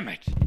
Damn it!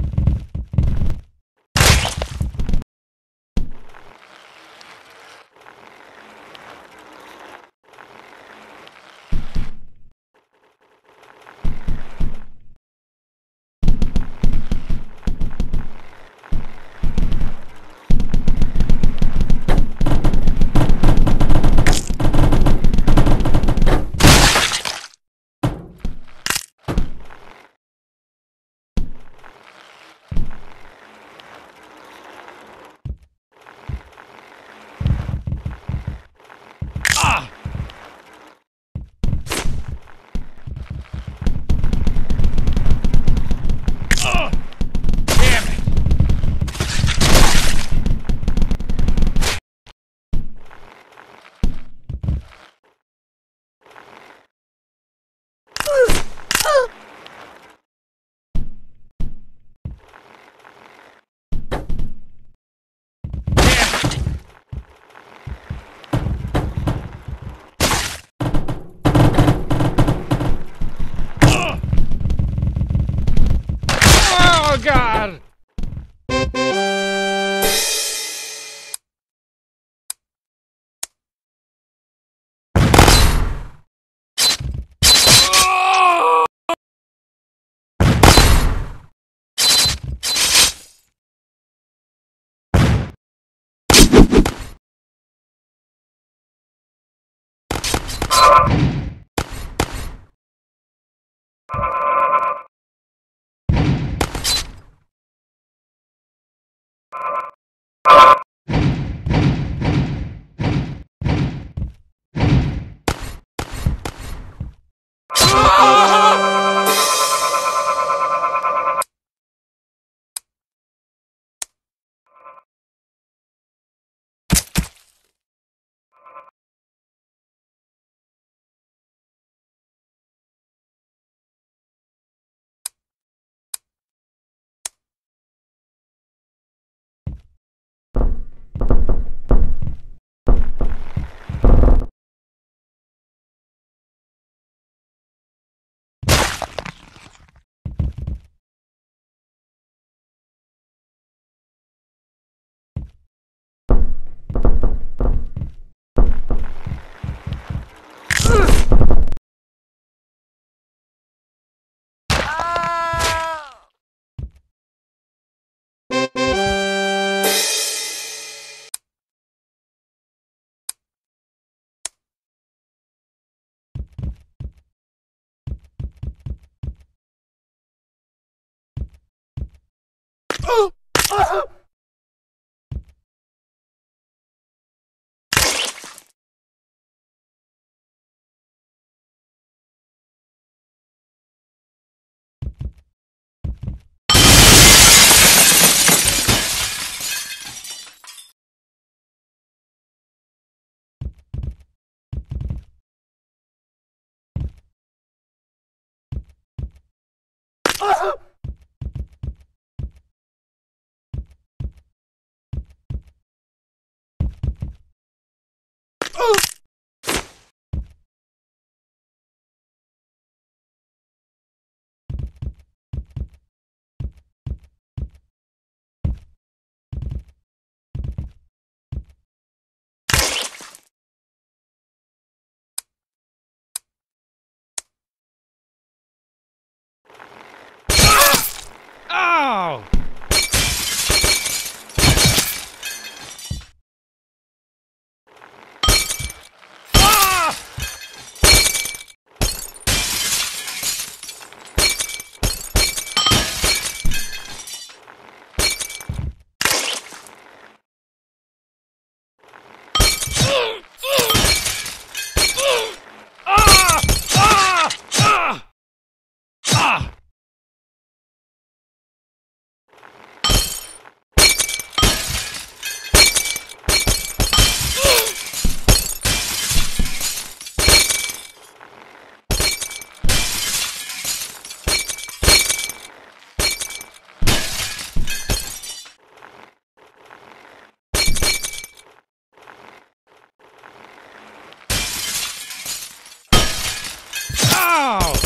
Ah! Wow!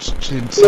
是真菜